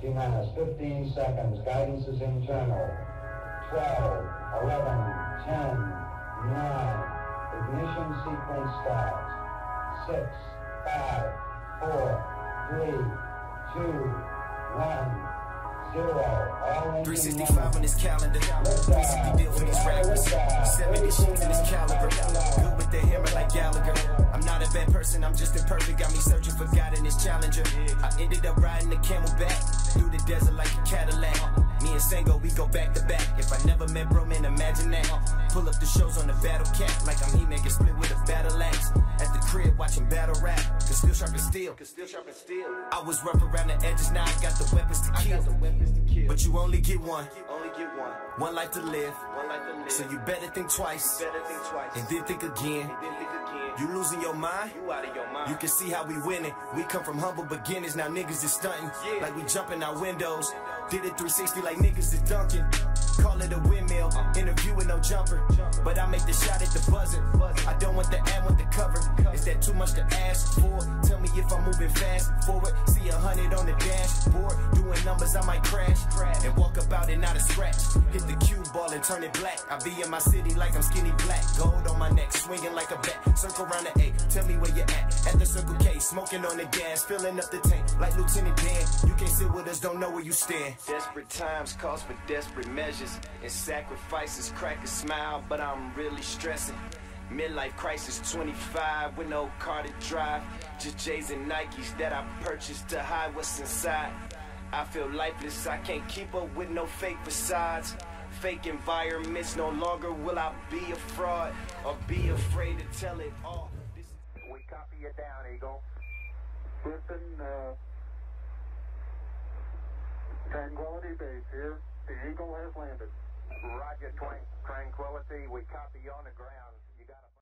T-minus 15 seconds. Guidance is internal. 12, 11, 10, 9. Ignition sequence starts. 6, 5, 4, 3, 2, 1. Zero. All engine 365 on this calendar. 360 deal for these rappers. 70 sheets in this caliber. Good with the hammer like Gallagher. I'm not a bad person, I'm just imperfect. Got me searching for God in this challenger. I ended up riding the through the desert like a Cadillac. Me and Sango, we go back to back. If I never met bro, man, imagine that. Pull up the shows on the battle cat like I'm He-Man, get split with a battle axe. At the crib watching battle rap, cause still sharp and steel. Cause still sharp and steel. I was rough around the edges, now I got the weapons to kill. But you only get one. One life to live. So you better think twice. And then think again. You losing your mind? You out of your mind. You can see how we winning. We come from humble beginnings, now niggas is stunting. Like we jumping out windows. Did it 360 like niggas is dunking. Call it a windmill, uh. interview with no jumper. But I make the shot at the buzzer. I want the ad, want the cover. Is that too much to ask for? Tell me if I'm moving fast forward. See a hundred on the dashboard. Doing numbers, I might crash. And walk about out and not a scratch. Hit the cue ball and turn it black. I be in my city like I'm skinny black. Gold on my neck, swinging like a bat. Circle around the A, tell me where you at. At the Circle K, smoking on the gas, filling up the tank like Lieutenant Dan. You can't sit with us, don't know where you stand. Desperate times calls for desperate measures and sacrifices. Crack a smile, but I'm really stressing. Midlife crisis 25 with no car to drive. Just J's and Nikes that I purchased to hide what's inside. I feel lifeless, I can't keep up with no fake facades. Fake environments, no longer will I be a fraud or be afraid to tell it all. This We copy you down, Eagle. Listen, uh, Tranquility Base here. The Eagle has landed. Roger, Tranquility. We copy you on the ground got a